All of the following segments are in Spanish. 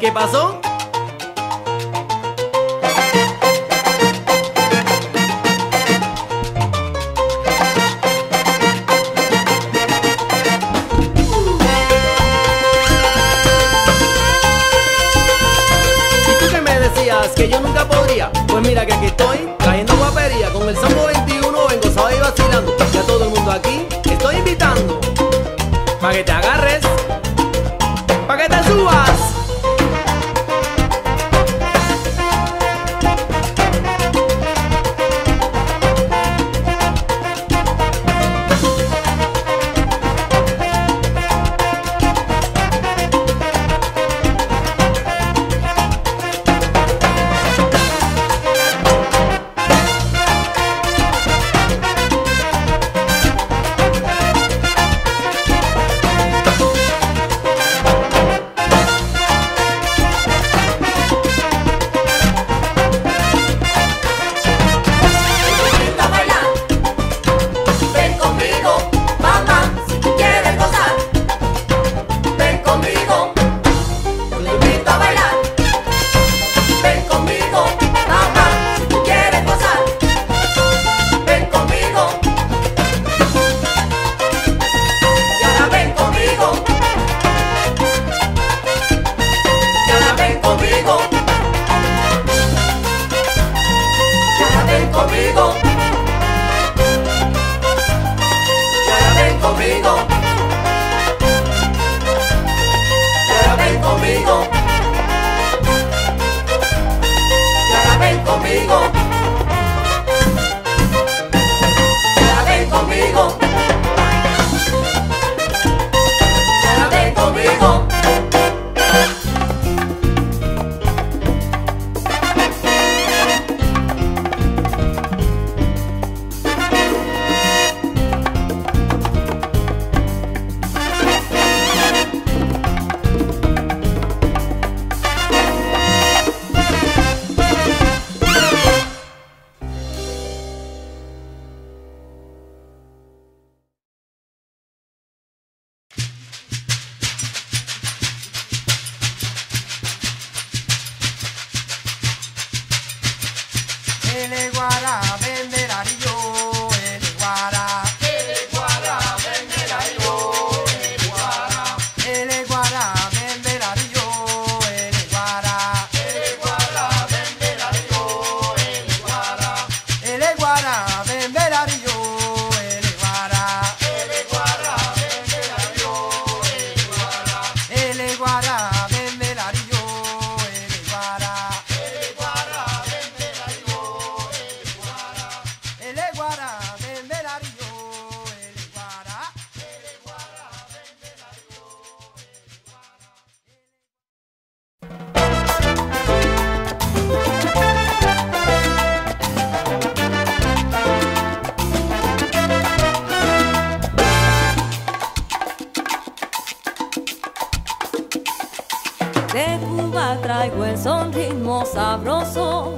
qué pasó? ¿Qué me decías que yo nunca podría. Pues mira que aquí estoy le guarame De Cuba traigo el son ritmo sabroso.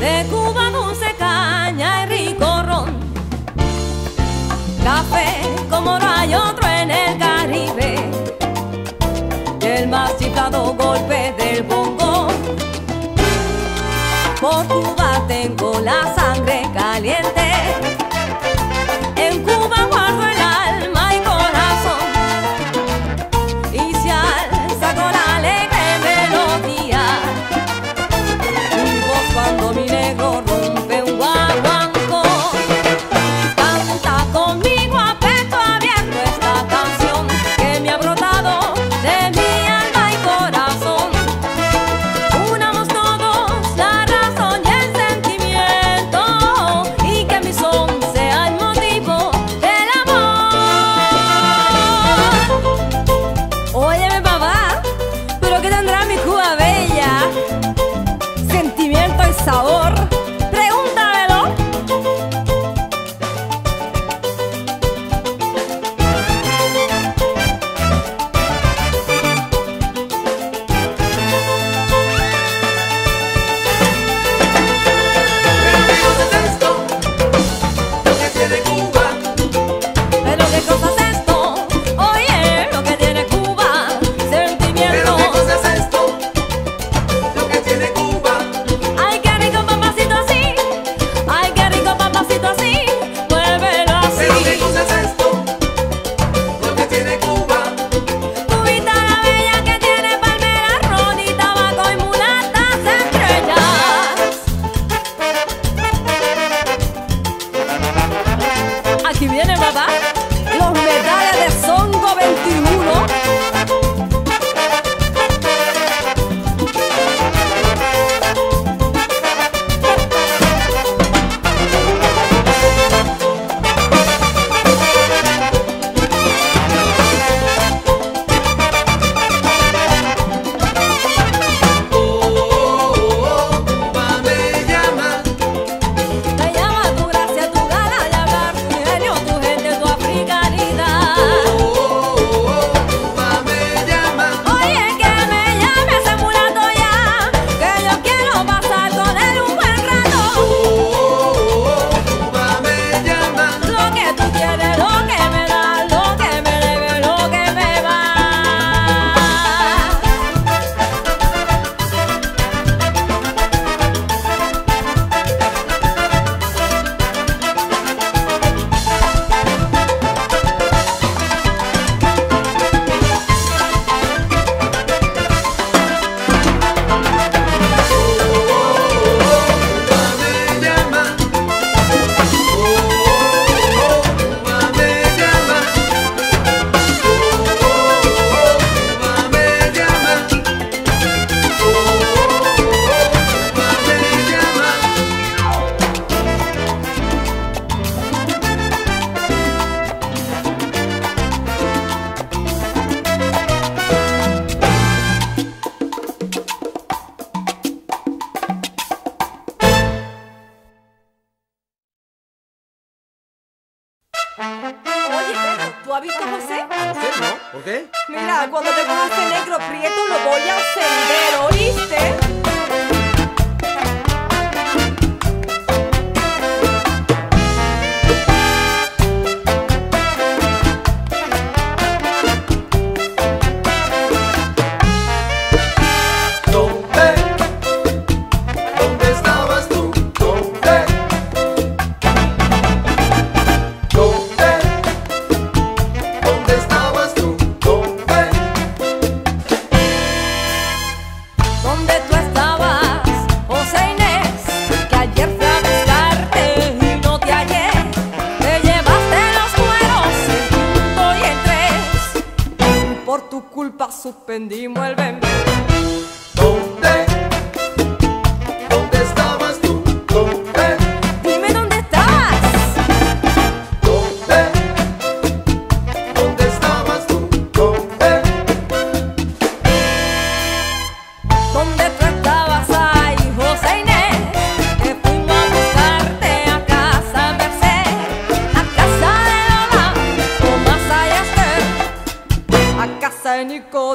De Cuba dulce caña y rico ron. Café como no hay otro en el Caribe. el más chiflado golpe del bongo. Por Cuba tengo la sangre. ¿Dónde? ¿Dónde estabas tú? ¿Dónde?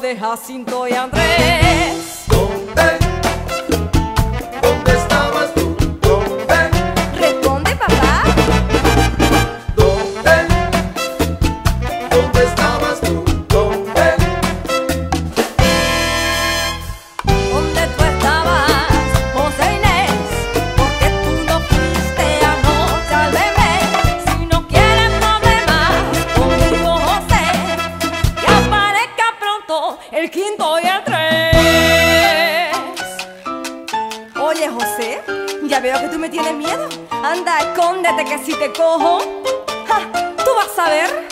De Jacinto y Andrés. el quinto y el tres. Oye, José, ya veo que tú me tienes miedo. Anda, escóndete que si te cojo, tú vas a ver.